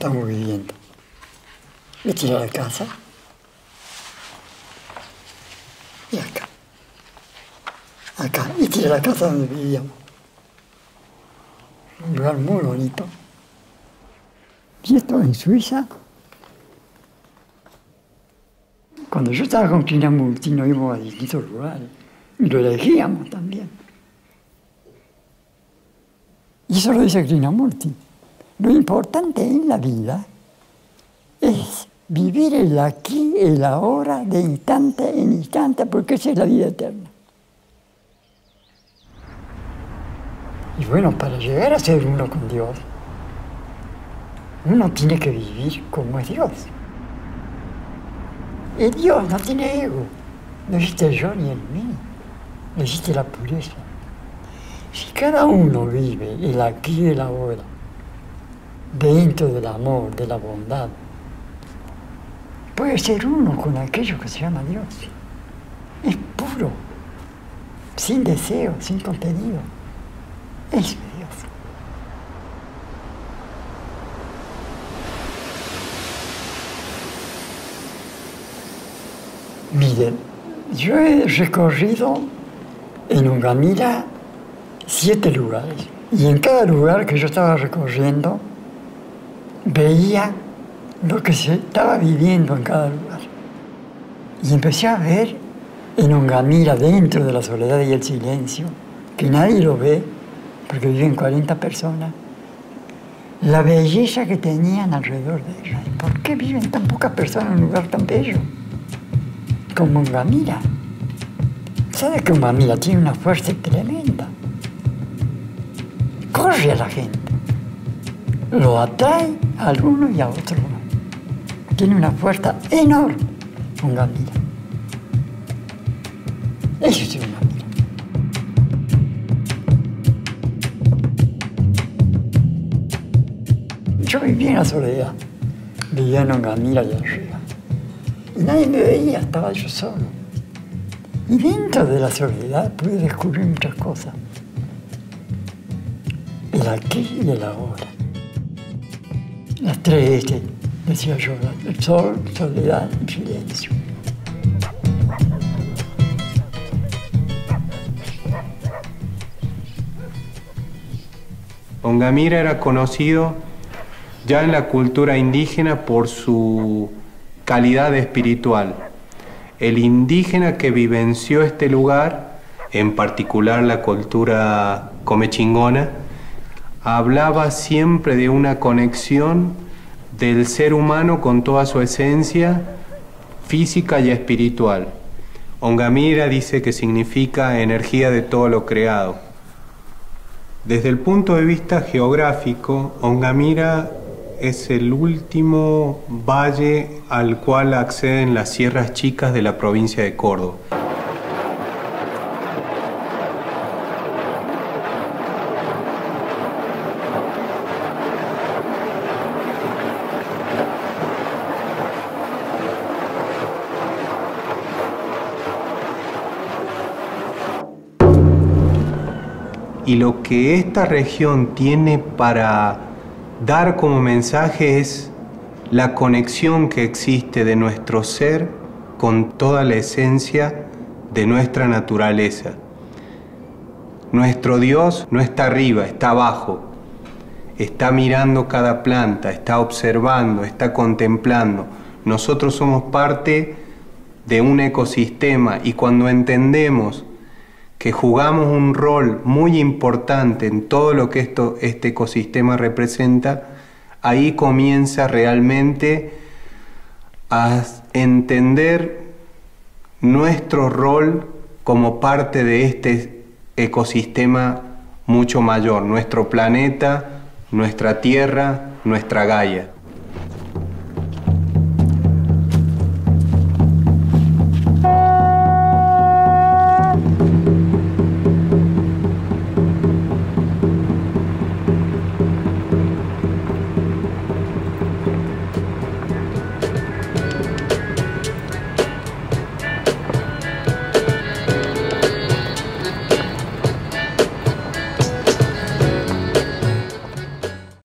estamos viviendo. Esta era la casa. Y acá. Acá. Esta era la casa donde vivíamos. Un lugar muy bonito. Y esto en Suiza. Cuando yo estaba con Krishnamurti nos íbamos a distintos lugares. Y lo elegíamos también. Y eso lo dice Krishnamurti. Lo importante en la vida es vivir el aquí, el ahora, de instante en instante, porque esa es la vida eterna. Y bueno, para llegar a ser uno con Dios, uno tiene que vivir como es Dios. Y Dios no tiene ego, no existe el yo ni el mí, no existe la pureza. Si cada uno vive el aquí y el ahora, dentro del amor, de la bondad, puede ser uno con aquello que se llama Dios. Es puro, sin deseo, sin contenido. Es Dios. Miren, yo he recorrido en Ungamira siete lugares y en cada lugar que yo estaba recorriendo veía lo que se estaba viviendo en cada lugar. Y empecé a ver en Ungamira, dentro de la soledad y el silencio, que nadie lo ve, porque viven 40 personas, la belleza que tenían alrededor de ellos. ¿Por qué viven tan pocas personas en un lugar tan bello? Como Ungamira. ¿Sabe que Ungamira tiene una fuerza tremenda? Corre a la gente. Lo atrae a algunos y a otros. Tiene una fuerza enorme Ungamira. Eso es Ungamira. Yo vivía en la soledad, vivía en Ungamira y arriba. Y nadie me veía, estaba yo solo. Y dentro de la soledad pude descubrir muchas cosas. El aquí y el ahora. Las tres decía yo, el sol, soledad y silencio. Ongamira era conocido ya en la cultura indígena por su calidad espiritual. El indígena que vivenció este lugar, en particular la cultura comechingona, hablaba siempre de una conexión del ser humano con toda su esencia física y espiritual. Ongamira dice que significa energía de todo lo creado. Desde el punto de vista geográfico, Ongamira es el último valle al cual acceden las sierras chicas de la provincia de Córdoba. Y lo que esta región tiene para dar como mensaje es la conexión que existe de nuestro ser con toda la esencia de nuestra naturaleza. Nuestro Dios no está arriba, está abajo. Está mirando cada planta, está observando, está contemplando. Nosotros somos parte de un ecosistema y cuando entendemos que jugamos un rol muy importante en todo lo que esto, este ecosistema representa, ahí comienza realmente a entender nuestro rol como parte de este ecosistema mucho mayor, nuestro planeta, nuestra tierra, nuestra Gaia.